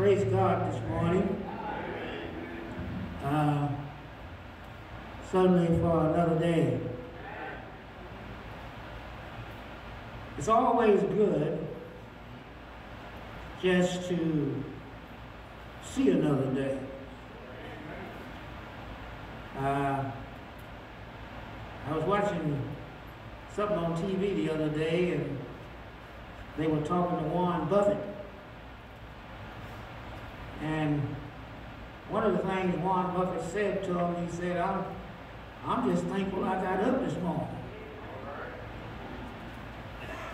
praise God this morning. Uh, suddenly for another day. It's always good just to see another day. Uh, I was watching something on TV the other day and they were talking to Warren Buffett. And one of the things Warren Buffett said to him, he said, I'm, I'm just thankful I got up this morning.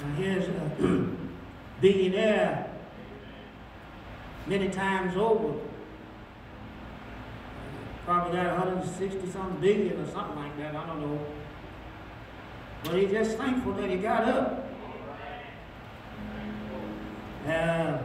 And here's a billionaire many times over. Probably got 160 something billion or something like that, I don't know. But he's just thankful that he got up. Uh,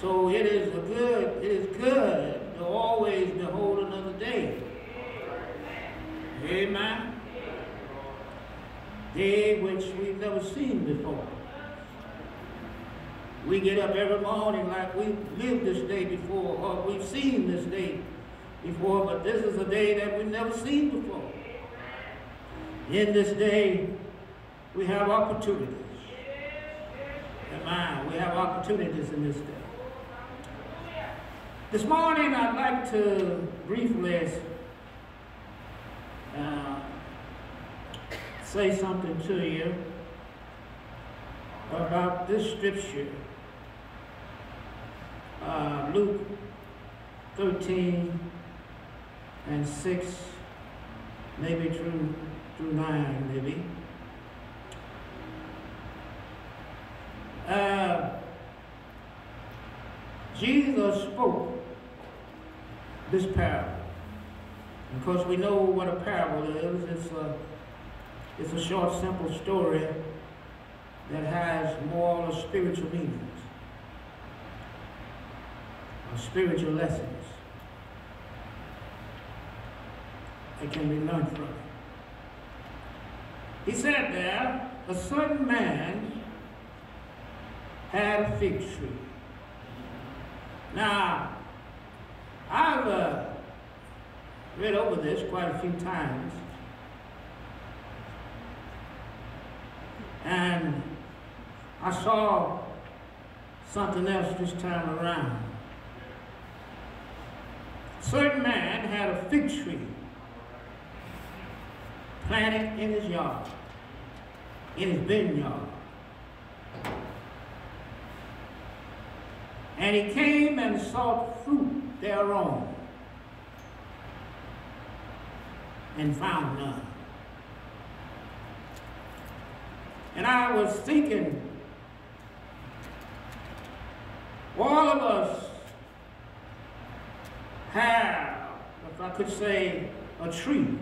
so it is a good, it is good to always behold another day. Amen. Day which we've never seen before. We get up every morning like we've lived this day before, or we've seen this day before, but this is a day that we've never seen before. In this day, we have opportunities. Amen. We have opportunities in this day. This morning, I'd like to briefly uh, say something to you about this scripture. Uh, Luke 13 and 6, maybe through, through 9, maybe. Uh, Jesus spoke this parable. Because we know what a parable is, it's a, it's a short, simple story that has moral or spiritual meanings, or spiritual lessons that can be learned from it. He said there, a certain man had a fig tree. Now, I've uh, read over this quite a few times. And I saw something else this time around. A certain man had a fig tree planted in his yard, in his vineyard. And he came and sought fruit thereon, and found none. And I was thinking, all of us have, if I could say, a tree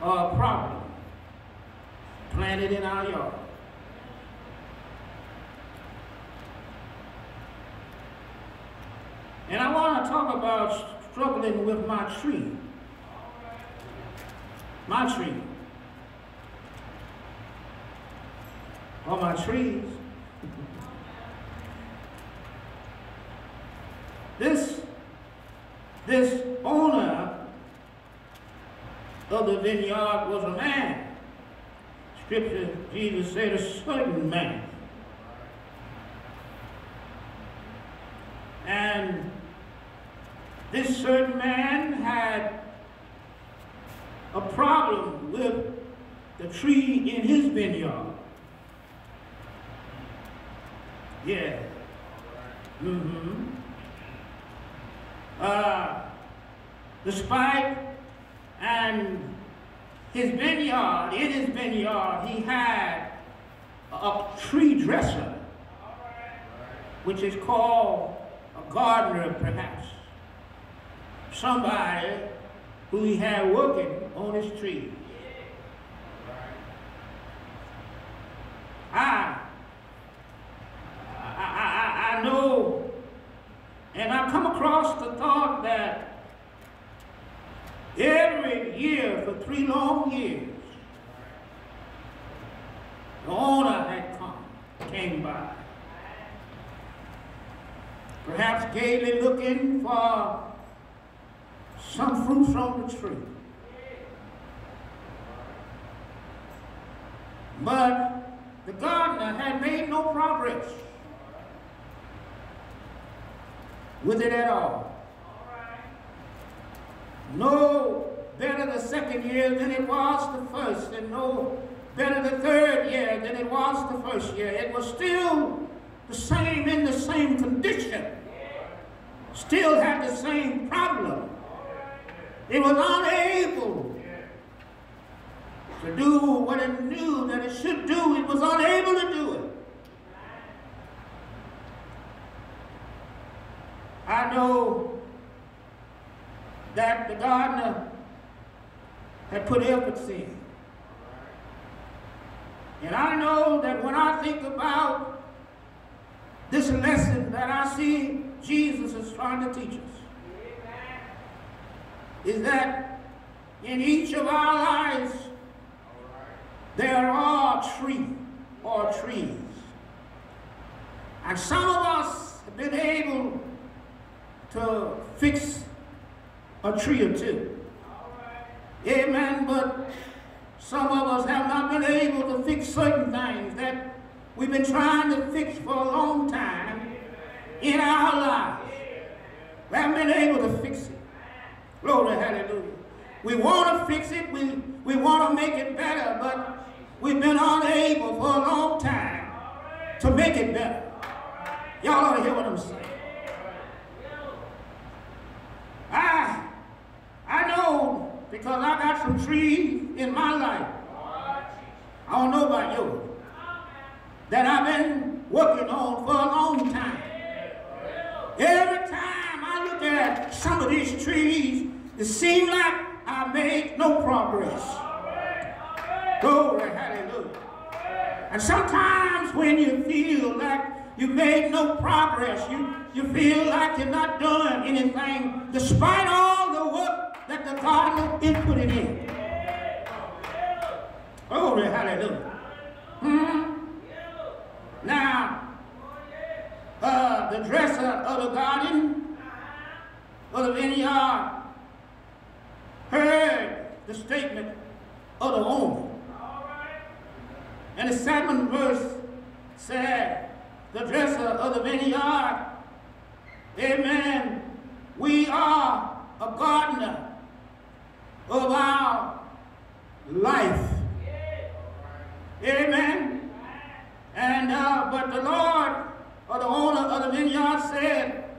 or a problem planted in our yard. And I want to talk about struggling with my tree. My tree. Or my trees. this, this owner of the vineyard was a man. Scripture, Jesus said, a certain man. And certain man had a problem with the tree in his vineyard. Yeah. Mm-hmm. Uh, despite and his vineyard, in his vineyard, he had a tree dresser, which is called a gardener, perhaps. Somebody who he had working on his tree. I, I, I, I know, and I come across the thought that every year for three long years, the owner had come, came by, perhaps gaily looking for some fruits on the tree. But the gardener had made no progress with it at all. No better the second year than it was the first, and no better the third year than it was the first year. It was still the same in the same condition, still had the same problem. It was unable to do what it knew that it should do. It was unable to do it. I know that the gardener had put efforts in. And I know that when I think about this lesson that I see Jesus is trying to teach us, is that in each of our lives there are trees or trees. And some of us have been able to fix a tree or two. Amen. But some of us have not been able to fix certain things that we've been trying to fix for a long time in our lives. We haven't been able to fix it. Glory, hallelujah. We want to fix it. We, we want to make it better, but we've been unable for a long time to make it better. Y'all ought to hear what I'm saying. I, I know because I got some trees in my life. I don't know about you. That I've been working on for a long time. Every time I look at some of these trees, it seems like I made no progress. Glory, hallelujah. And sometimes when you feel like you made no progress, you, you feel like you're not doing anything despite all the work that the gardener is putting in. Glory, hallelujah. Hmm? Now, uh, the dresser of the garden, of the vineyard, heard the statement of the owner. And the seventh verse said, the dresser of the vineyard, amen, we are a gardener of our life. Amen. And uh, but the Lord or the owner of the vineyard said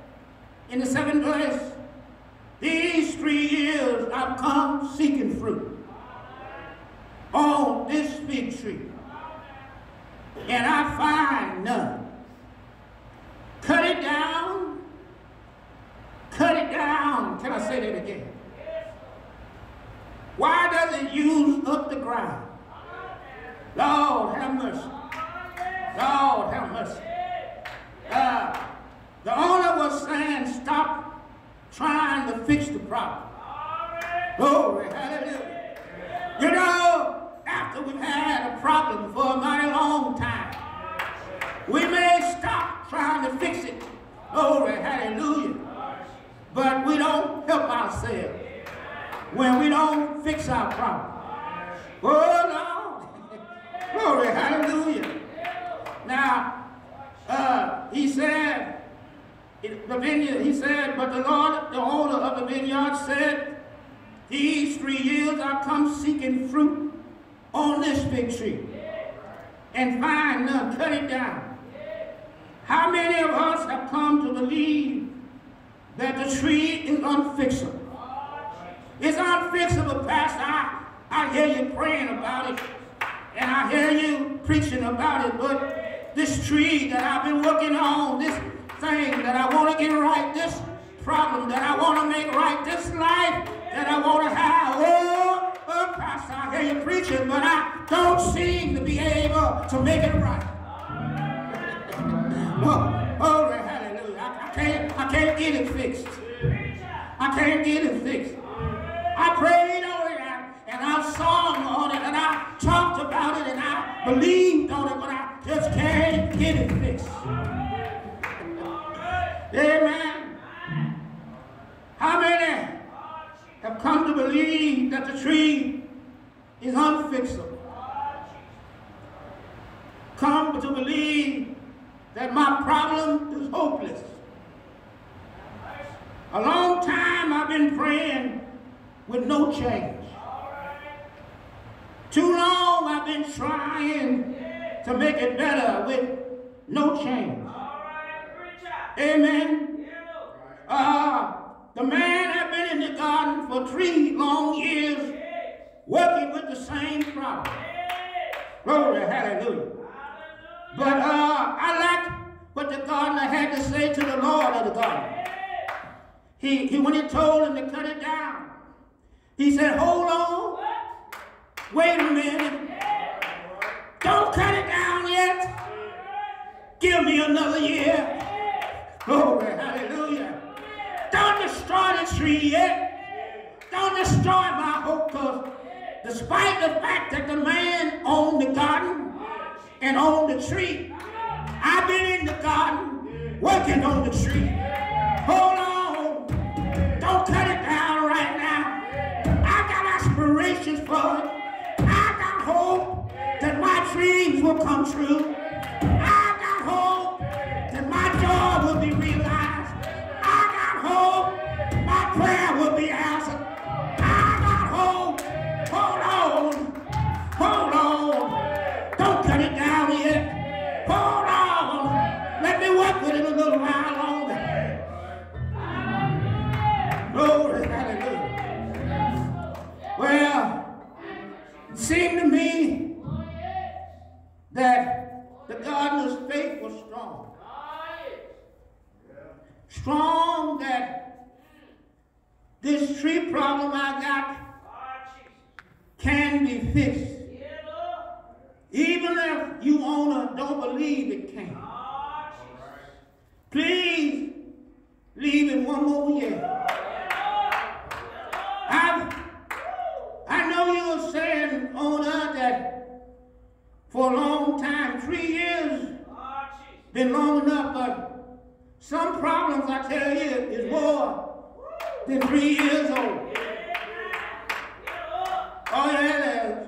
in the seventh verse, these three years I've come seeking fruit on this fig tree, and I find none. Cut it down. Cut it down. Can I say that again? Why does it use up the ground? Lord, have mercy. Lord, have mercy. Uh, the owner was saying, stop trying to fix the problem. Glory, hallelujah. You know, after we've had a problem for a mighty long time, we may stop trying to fix it. Glory, hallelujah. But we don't help ourselves when we don't fix our problem. Oh, Lord. Glory, hallelujah. Now, uh, he said, the vineyard, he said, but the Lord, the owner of the vineyard said, these three years I come seeking fruit on this fig tree and find none, cut it down. How many of us have come to believe that the tree is unfixable? It's unfixable, Pastor. I, I hear you praying about it, and I hear you preaching about it, but this tree that I've been working on, this thing that I want to get right, this problem that I want to make right, this life that I want to have, oh, oh, Pastor, I hear you preaching, but I don't seem to be able to make it right. Oh, glory, hallelujah. I, I, can't, I can't get it fixed. I can't get it fixed. I prayed on it and, and I sung on it and I talked about it and I believed on it, but I just can't get it fixed. Amen. How many have come to believe that the tree is unfixable? Come to believe that my problem is hopeless. A long time I've been praying with no change. Too long I've been trying to make it better with no change. Amen. Uh, the man had been in the garden for three long years working with the same problem. Glory, hallelujah. But uh, I like what the gardener had to say to the Lord of the garden. He, he when he told him to cut it down, he said, hold on. Wait a minute. Don't cut it down yet. Give me another year. Glory, hallelujah. Don't destroy the tree yet. Don't destroy my hope because despite the fact that the man owned the garden and owned the tree, I've been in the garden working on the tree. Hold on. Don't cut it down right now. I got aspirations for it. I got hope that my dreams will come true. Than three years old. Oh, oh, yeah,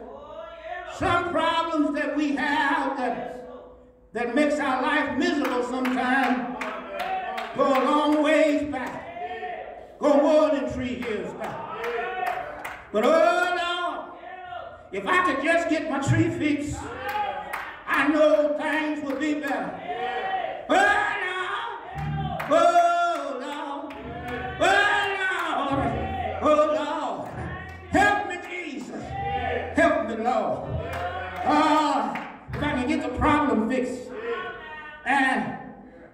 some problems that we have that, that makes our life miserable sometimes go a long ways back. Go more than three years back. But oh Lord, if I could just get my tree fixed, I know things would be better. Oh Lord, oh Lord. Ah, if I can get the problem fixed, and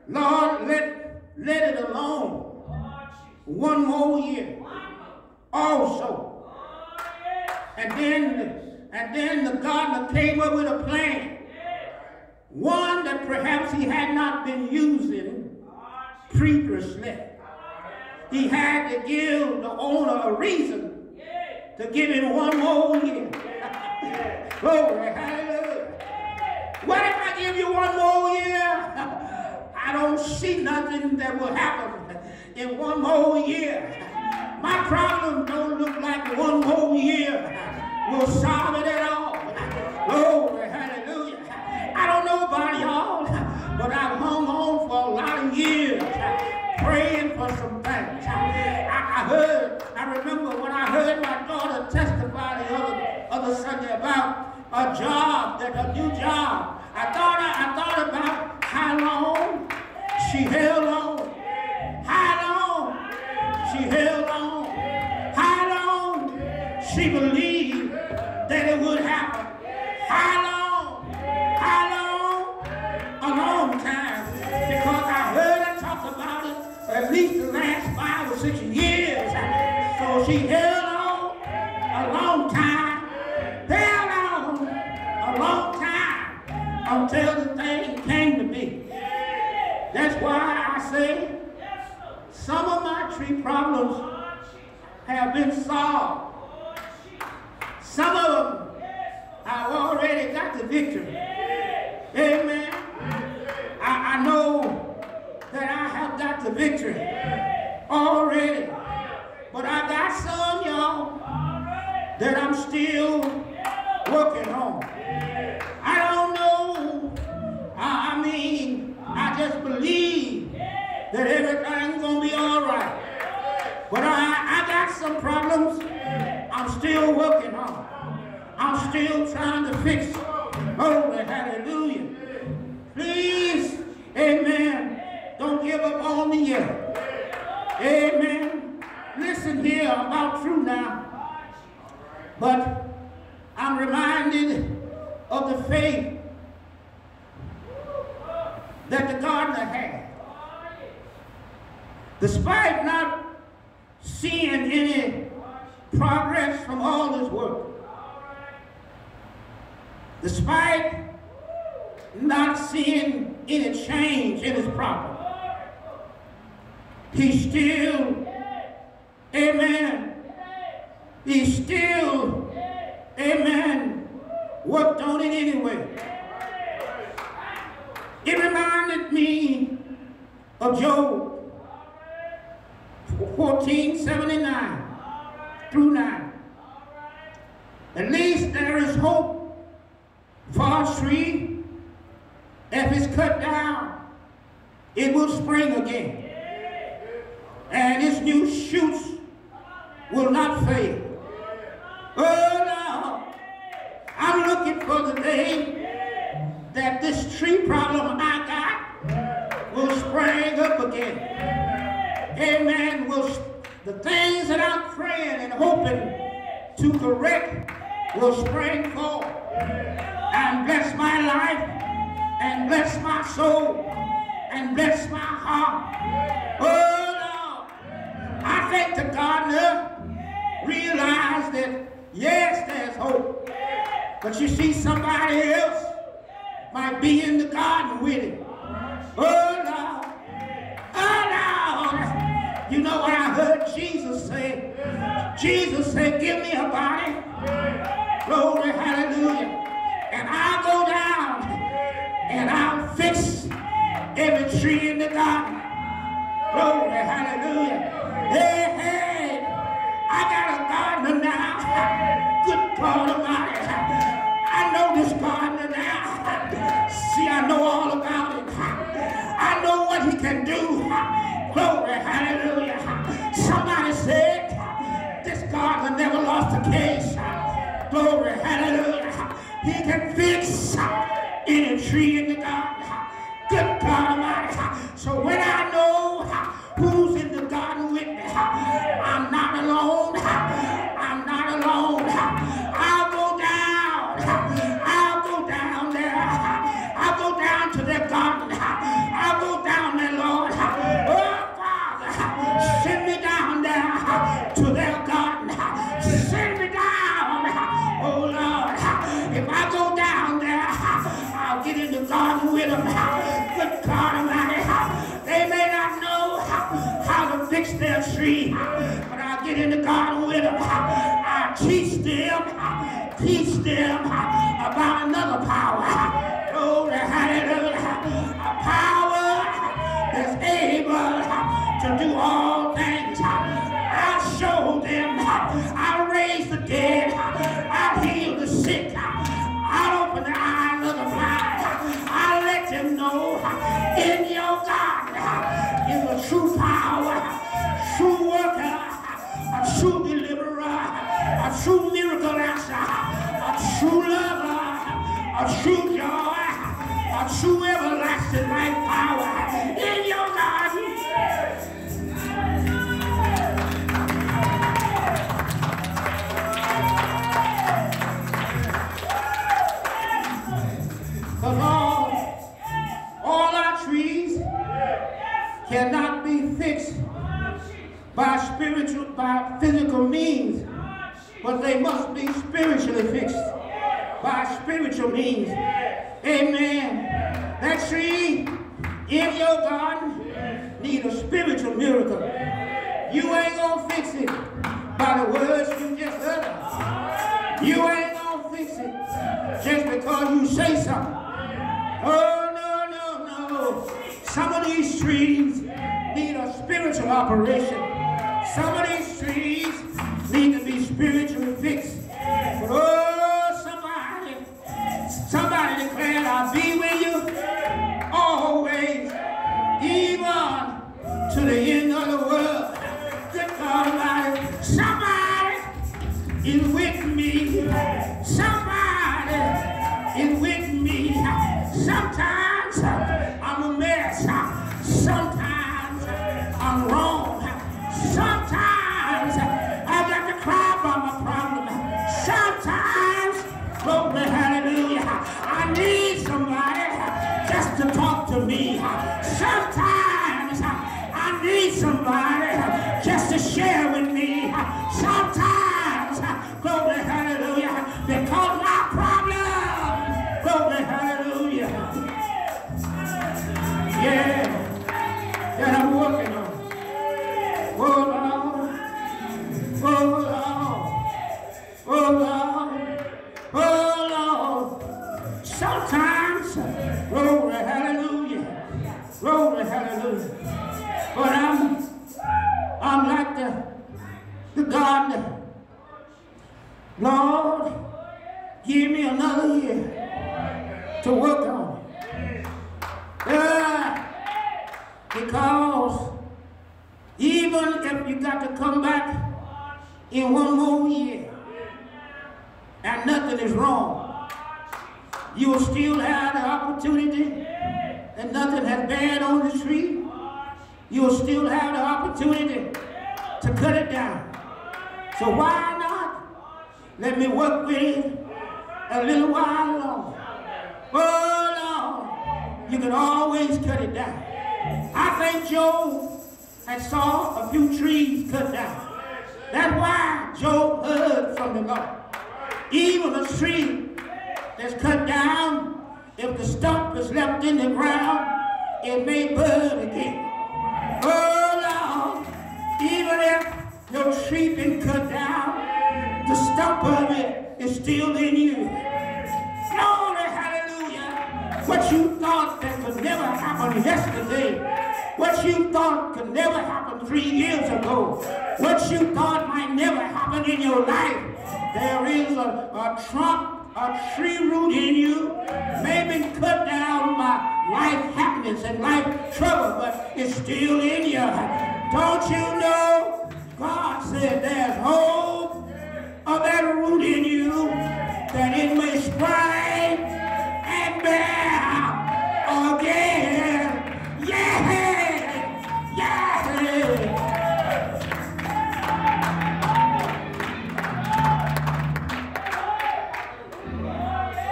Lord, let let it alone one more year also. And then, and then the gardener came up with a plan. One that perhaps he had not been using previously. He had to give the owner a reason to give him one more year. Glory, hallelujah. What if I give you one more year? I don't see nothing that will happen in one more year. My problem don't look like one more year will solve it at all. Glory, hallelujah. I don't know about y'all, but I've hung on for a lot of years praying for some things. I, I heard, I remember when I heard my daughter testify the other, other Sunday about a job, that a new job. I thought, I thought about how long she held some, y'all, that I'm still working on. I don't know. I, mean, I just believe that everything's going to be all right. But I, I got some problems I'm still working on. I'm still trying to fix. Holy hallelujah. Please, amen, don't give up on me yet. Amen. I'm about through now. But I'm reminded of the faith that the gardener had. Despite not seeing any progress from all his work, despite not seeing any change in his problem, he still, amen, he still, amen, worked on it anyway. It reminded me of Job 1479 through 9. At least there is hope for a tree. If it's cut down, it will spring again. And its new shoots will not fail. Oh, no. I'm looking for the day that this tree problem I got will spring up again. Amen. Will the things that I'm praying and hoping to correct will spring forth and bless my life and bless my soul and bless my heart. Oh Lord, I thank the gardener realized that yes, there's hope. But you see somebody else might be in the garden with him. Oh Lord. Oh Lord. You know what I heard Jesus say? Jesus said, give me a body. Glory, hallelujah. And I'll go down and I'll fix every tree in the garden. Glory, hallelujah. Hey, hey, I got a gardener now. Good God Almighty. I know this gardener now. See, I know all about it. I know what he can do. Glory, hallelujah. Somebody said, this gardener never lost a case. Glory, hallelujah. Get in the garden with them. Good God Almighty. They may not know how to fix their tree, but I'll get in the garden with them. I'll teach them, teach them about another power. Glory, hallelujah. A power that's able to do all things. I'll show them. I'll raise the dead. I'll heal the sick. Let them know uh, in your God uh, is a true power, uh, true worker, a true deliverer, a true miracle answer, a true lover, a true joy, a true everlasting life power So why not let me work with it a little while longer? Oh Lord, you can always cut it down. I think Job had saw a few trees cut down. That's why Job heard from the Lord. Even a tree that's cut down, if the stump is left in the ground, it may bud again. Oh Lord, even if your tree been cut down, the stump of it is still in you. Glory, hallelujah. What you thought that could never happen yesterday, what you thought could never happen three years ago, what you thought might never happen in your life, there is a, a trunk, a tree root in you, maybe cut down by life happiness and life trouble, but it's still in you. Don't you know? God said there's hope of that root in you that it may spring and bear again. Yeah! Yeah!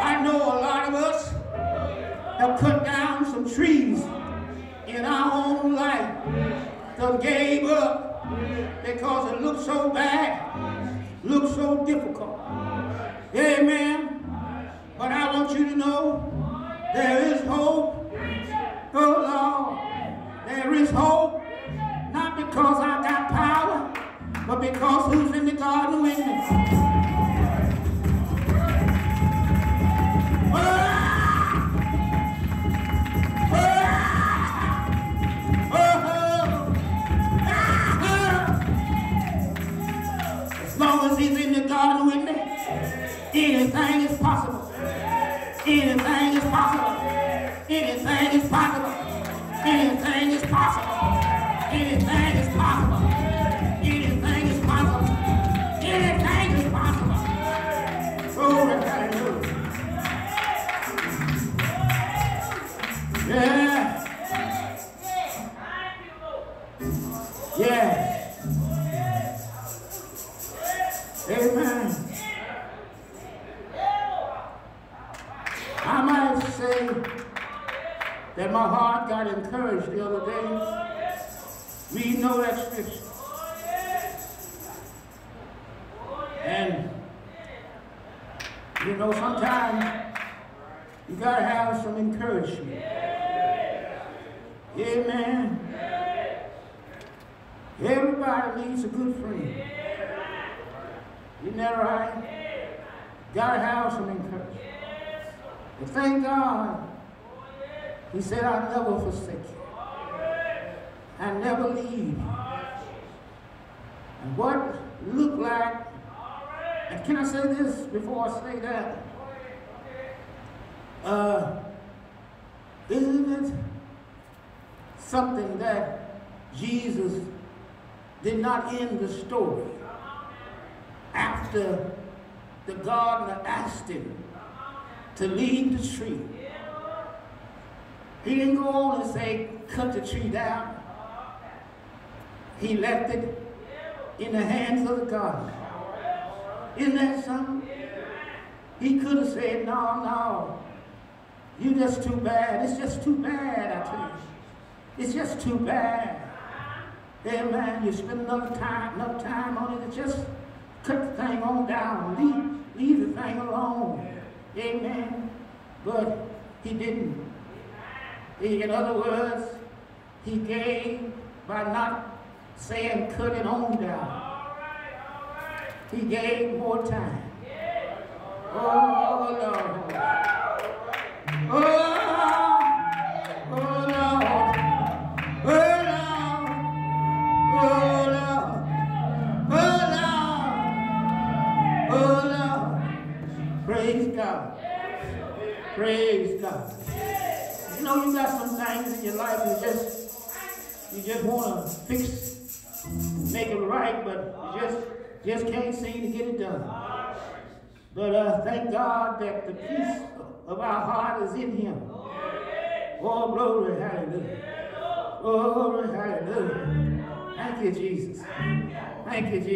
I know a lot of us have cut down some trees in our own life. Gave up because it looks so bad, looks so difficult. Amen. But I want you to know there is hope. Oh Lord, there is hope. Not because I got power, but because who's in the garden Amen. I might say that my heart got encouraged the other day. We know that scripture. And you know, sometimes you gotta have some encouragement. Amen. Everybody needs a good friend. Isn't that right? Gotta have some encouragement. But thank God, He said, I'll never forsake you. I never leave. And what looked like, and can I say this before I say that? Uh, isn't it something that Jesus did not end the story after the gardener asked him to leave the tree. He didn't go on and say, cut the tree down. He left it in the hands of the gardener. Isn't that something? He could have said, no, no, you're just too bad. It's just too bad, I tell you. It's just too bad. Amen. You spend enough time, enough time on it to just cut the thing on down. Leave, leave the thing alone. Amen. But he didn't. He, in other words, he gave by not saying cut it on down. He gave more time. Oh, Lord. Oh, Praise God. You know, you got some things in your life you just, you just want to fix, make it right, but you just, just can't seem to get it done. But uh, thank God that the peace of our heart is in Him. Oh, glory, hallelujah. Glory, hallelujah. Thank you, Jesus. Thank you, Jesus.